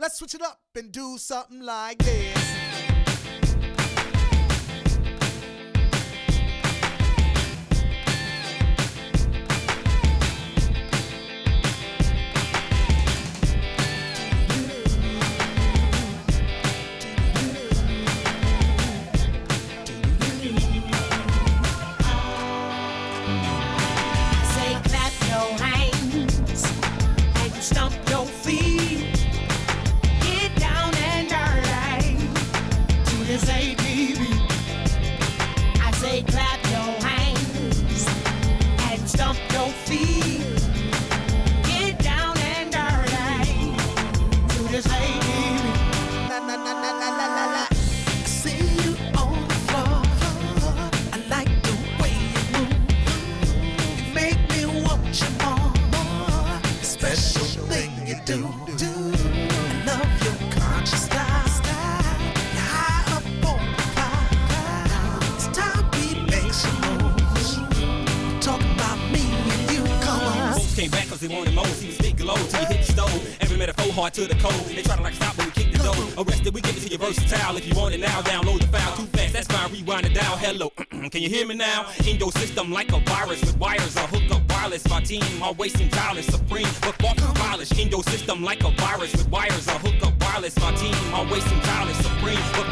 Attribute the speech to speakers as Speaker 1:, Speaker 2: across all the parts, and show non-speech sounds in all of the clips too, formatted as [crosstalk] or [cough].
Speaker 1: Let's switch it up and do something like this.
Speaker 2: Your feet. Get down and dirty to this ATV.
Speaker 1: La, la, la, la, la, la, la, la.
Speaker 2: See you on the floor. I like the way you move. Make me want you more. Special thing you do.
Speaker 3: Came back cause they wanted more. See the stick glow till you hit the stove. Every metaphor hard to the code. They try to like stop but we kick the door. Arrested, we give it to you versatile. If you want it now, download the file too fast. That's fine, rewind it down. Hello, [clears throat] can you hear me now? In your system like a virus with wires or hook up wireless. My team always seem tireless, supreme, but far from polished. In your system like a virus with wires or hook up wireless. My team always seem tireless, supreme, but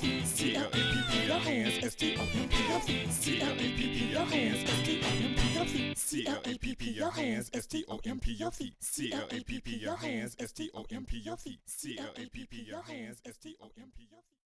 Speaker 4: S-T-O-M-P your feet. C-L-A-P-P your hands, S-T-O-M-P your feet. C-L-A-P-P your hands, S-T-O-M-P your feet. C-L-A-P-P your hands, S-T-O-M-P your feet. C-L-A-P-P your hands, S-T-O-M-P your feet. C-L-A-P-P your hands, S-T-O-M-P your feet.